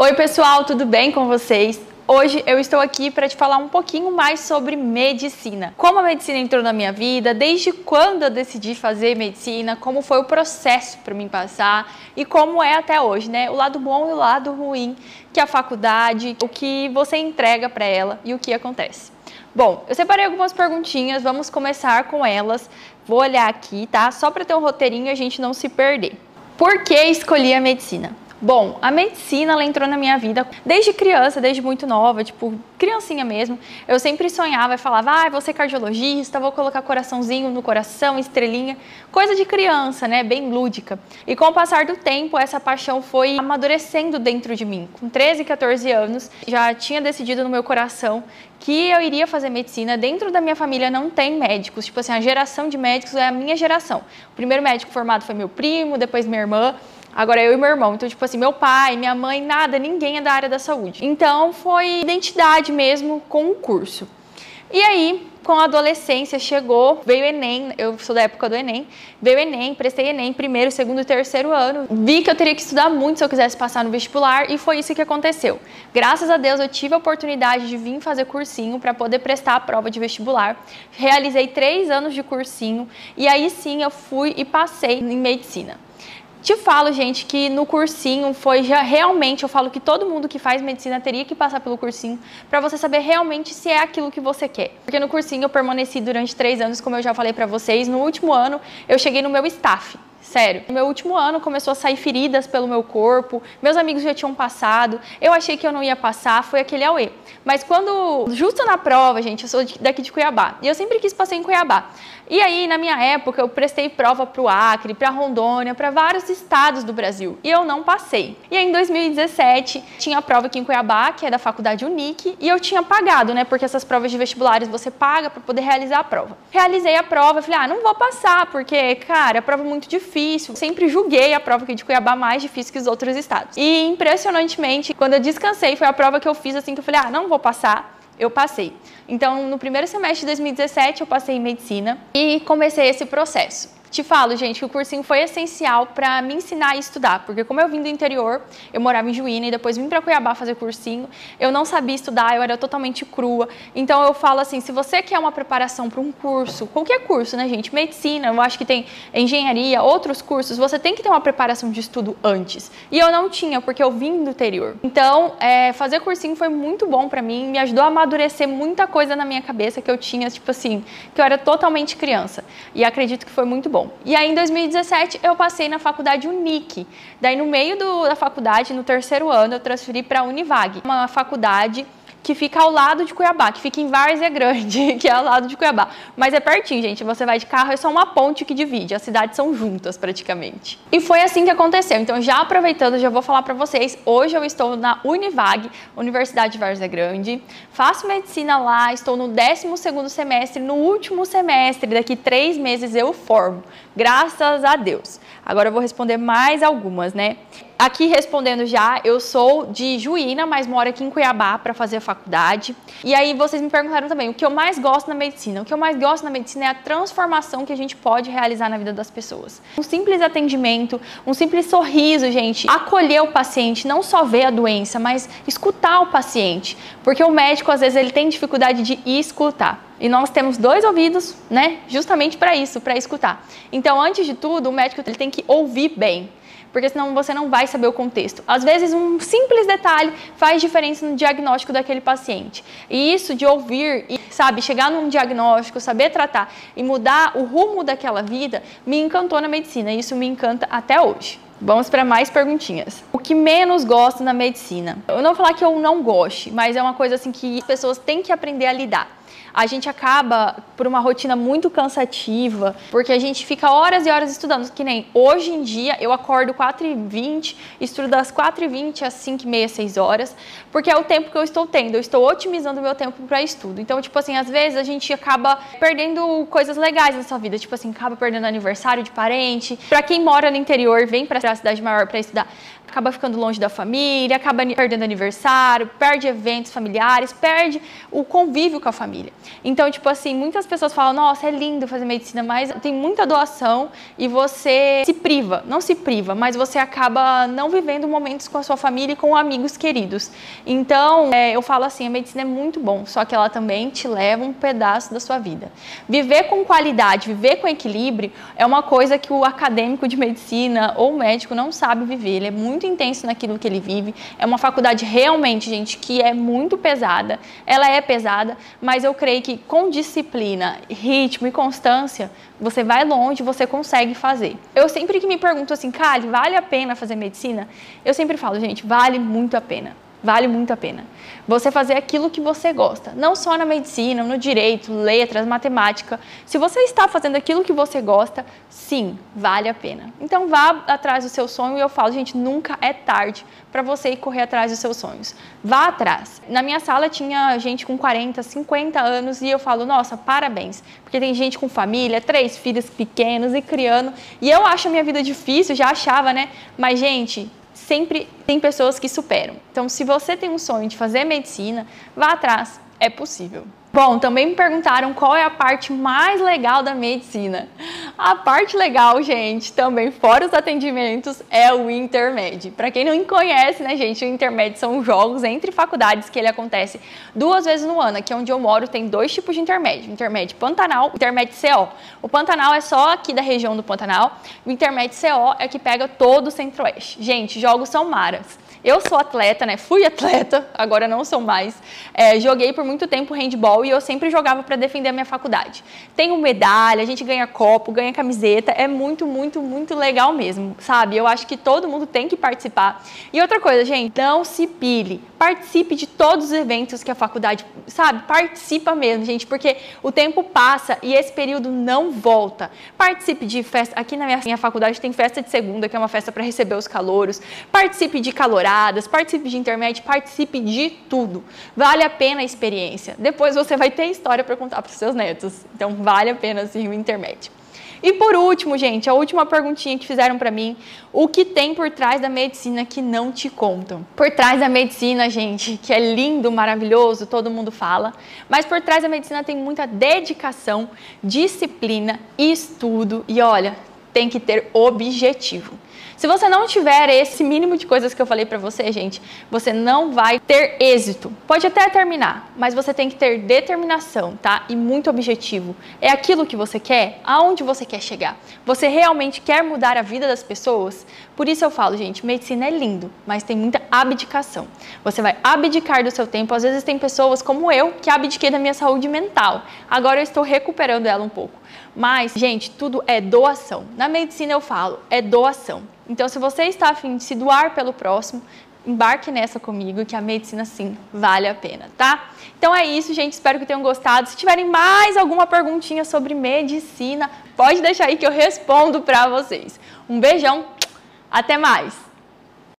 Oi, pessoal, tudo bem com vocês? Hoje eu estou aqui para te falar um pouquinho mais sobre medicina. Como a medicina entrou na minha vida, desde quando eu decidi fazer medicina, como foi o processo para mim passar e como é até hoje, né? O lado bom e o lado ruim que a faculdade, o que você entrega para ela e o que acontece. Bom, eu separei algumas perguntinhas, vamos começar com elas. Vou olhar aqui, tá? Só para ter um roteirinho e a gente não se perder. Por que escolhi a medicina? Bom, a medicina ela entrou na minha vida desde criança, desde muito nova, tipo, criancinha mesmo. Eu sempre sonhava e falava, ah, vou ser cardiologista, vou colocar coraçãozinho no coração, estrelinha, coisa de criança, né, bem lúdica. E com o passar do tempo, essa paixão foi amadurecendo dentro de mim. Com 13, 14 anos, já tinha decidido no meu coração que eu iria fazer medicina. Dentro da minha família não tem médicos, tipo assim, a geração de médicos é a minha geração. O primeiro médico formado foi meu primo, depois minha irmã. Agora eu e meu irmão. Então, tipo assim, meu pai, minha mãe, nada, ninguém é da área da saúde. Então, foi identidade mesmo com o curso. E aí, com a adolescência, chegou, veio o Enem, eu sou da época do Enem, veio o Enem, prestei Enem, primeiro, segundo e terceiro ano. Vi que eu teria que estudar muito se eu quisesse passar no vestibular e foi isso que aconteceu. Graças a Deus eu tive a oportunidade de vir fazer cursinho para poder prestar a prova de vestibular. Realizei três anos de cursinho e aí sim eu fui e passei em medicina. Te falo, gente, que no cursinho foi já realmente, eu falo que todo mundo que faz medicina teria que passar pelo cursinho para você saber realmente se é aquilo que você quer. Porque no cursinho eu permaneci durante três anos, como eu já falei para vocês. No último ano eu cheguei no meu staff. Sério, no meu último ano começou a sair feridas pelo meu corpo, meus amigos já tinham passado, eu achei que eu não ia passar, foi aquele auê. Mas quando, justo na prova, gente, eu sou daqui de Cuiabá, e eu sempre quis passar em Cuiabá. E aí, na minha época, eu prestei prova para o Acre, para Rondônia, para vários estados do Brasil, e eu não passei. E aí, em 2017, tinha a prova aqui em Cuiabá, que é da faculdade Unic, e eu tinha pagado, né, porque essas provas de vestibulares você paga para poder realizar a prova. Realizei a prova, falei, ah, não vou passar, porque, cara, a prova é muito difícil difícil. Sempre julguei a prova aqui de Cuiabá mais difícil que os outros estados. E impressionantemente, quando eu descansei, foi a prova que eu fiz assim que eu falei: "Ah, não vou passar". Eu passei. Então, no primeiro semestre de 2017, eu passei em medicina e comecei esse processo. Te falo, gente, que o cursinho foi essencial para me ensinar a estudar, porque como eu vim do interior, eu morava em Juína e depois vim para Cuiabá fazer cursinho, eu não sabia estudar, eu era totalmente crua. Então eu falo assim, se você quer uma preparação para um curso, qualquer curso, né, gente, medicina, eu acho que tem engenharia, outros cursos, você tem que ter uma preparação de estudo antes. E eu não tinha, porque eu vim do interior. Então, é, fazer cursinho foi muito bom para mim, me ajudou a amadurecer muita coisa na minha cabeça que eu tinha, tipo assim, que eu era totalmente criança. E acredito que foi muito bom bom. E aí em 2017 eu passei na faculdade Unic. Daí no meio do, da faculdade, no terceiro ano, eu transferi para a Univag, uma faculdade que fica ao lado de Cuiabá, que fica em Várzea Grande, que é ao lado de Cuiabá. Mas é pertinho, gente. Você vai de carro, é só uma ponte que divide. As cidades são juntas, praticamente. E foi assim que aconteceu. Então, já aproveitando, já vou falar para vocês. Hoje eu estou na Univag, Universidade de Várzea Grande. Faço medicina lá, estou no 12º semestre. No último semestre, daqui três meses eu formo. Graças a Deus. Agora eu vou responder mais algumas, né? Aqui respondendo já, eu sou de Juína, mas moro aqui em Cuiabá para fazer a faculdade. E aí vocês me perguntaram também o que eu mais gosto na medicina. O que eu mais gosto na medicina é a transformação que a gente pode realizar na vida das pessoas. Um simples atendimento, um simples sorriso, gente, acolher o paciente, não só ver a doença, mas escutar o paciente, porque o médico às vezes ele tem dificuldade de escutar. E nós temos dois ouvidos, né? Justamente para isso, para escutar. Então, antes de tudo, o médico ele tem que ouvir bem porque senão você não vai saber o contexto. Às vezes, um simples detalhe faz diferença no diagnóstico daquele paciente. E isso de ouvir e, sabe, chegar num diagnóstico, saber tratar e mudar o rumo daquela vida, me encantou na medicina. Isso me encanta até hoje. Vamos para mais perguntinhas. O que menos gosto na medicina? Eu não vou falar que eu não goste, mas é uma coisa assim que as pessoas têm que aprender a lidar a gente acaba por uma rotina muito cansativa, porque a gente fica horas e horas estudando, que nem hoje em dia eu acordo 4h20, estudo das 4h20 às 5h30, 6 horas, porque é o tempo que eu estou tendo, eu estou otimizando o meu tempo para estudo. Então, tipo assim, às vezes a gente acaba perdendo coisas legais na sua vida, tipo assim, acaba perdendo aniversário de parente. Para quem mora no interior, vem para a cidade maior para estudar, acaba ficando longe da família, acaba perdendo aniversário, perde eventos familiares, perde o convívio com a família. Então, tipo assim, muitas pessoas falam: "Nossa, é lindo fazer medicina, mas tem muita doação e você se priva, não se priva, mas você acaba não vivendo momentos com a sua família e com amigos queridos". Então, é, eu falo assim, a medicina é muito bom, só que ela também te leva um pedaço da sua vida. Viver com qualidade, viver com equilíbrio é uma coisa que o acadêmico de medicina ou médico não sabe viver. Ele é muito intenso naquilo que ele vive. É uma faculdade realmente, gente, que é muito pesada. Ela é pesada, mas eu creio que com disciplina, ritmo e constância, você vai longe, você consegue fazer. Eu sempre que me pergunto assim, Kali, vale a pena fazer medicina? Eu sempre falo, gente, vale muito a pena. Vale muito a pena. Você fazer aquilo que você gosta, não só na medicina, no direito, letras, matemática. Se você está fazendo aquilo que você gosta, sim, vale a pena. Então vá atrás do seu sonho e eu falo, gente, nunca é tarde para você ir correr atrás dos seus sonhos. Vá atrás. Na minha sala tinha gente com 40, 50 anos e eu falo, nossa, parabéns, porque tem gente com família, três filhos pequenos e criando. E eu acho a minha vida difícil, já achava, né? Mas gente, sempre tem pessoas que superam. Então, se você tem um sonho de fazer medicina, vá atrás, é possível. Bom, também me perguntaram qual é a parte mais legal da medicina. A parte legal, gente, também fora os atendimentos, é o intermédio. Para quem não conhece, né, gente, o intermédio são jogos entre faculdades que ele acontece duas vezes no ano. Aqui onde eu moro tem dois tipos de intermédio: intermédio Pantanal, intermédio CO. O Pantanal é só aqui da região do Pantanal, o intermédio CO é que pega todo o Centro-Oeste. Gente, jogos são maras. Eu sou atleta, né? Fui atleta, agora não sou mais. É, joguei por muito tempo handball e eu sempre jogava para defender a minha faculdade. Tenho medalha, a gente ganha copo, ganha camiseta, é muito, muito, muito legal mesmo, sabe? Eu acho que todo mundo tem que participar. E outra coisa, gente, não se pile. Participe de todos os eventos que a faculdade, sabe? Participa mesmo, gente, porque o tempo passa e esse período não volta. Participe de festa. Aqui na minha, minha faculdade tem festa de segunda, que é uma festa para receber os calouros. Participe de calor participe de internet, participe de tudo. Vale a pena a experiência. Depois você vai ter história para contar para os seus netos. Então vale a pena sim o internet. E por último, gente, a última perguntinha que fizeram para mim, o que tem por trás da medicina que não te contam? Por trás da medicina, gente, que é lindo, maravilhoso, todo mundo fala, mas por trás da medicina tem muita dedicação, disciplina, estudo e olha, tem que ter objetivo. Se você não tiver esse mínimo de coisas que eu falei para você, gente, você não vai ter êxito. Pode até terminar, mas você tem que ter determinação, tá? E muito objetivo. É aquilo que você quer? Aonde você quer chegar? Você realmente quer mudar a vida das pessoas? Por isso eu falo, gente, medicina é lindo, mas tem muita abdicação. Você vai abdicar do seu tempo. Às vezes tem pessoas como eu que abdiquei da minha saúde mental. Agora eu estou recuperando ela um pouco. Mas, gente, tudo é doação. Na medicina eu falo, é doação. Então, se você está afim de se doar pelo próximo, embarque nessa comigo, que a medicina sim vale a pena, tá? Então é isso, gente. Espero que tenham gostado. Se tiverem mais alguma perguntinha sobre medicina, pode deixar aí que eu respondo para vocês. Um beijão, até mais!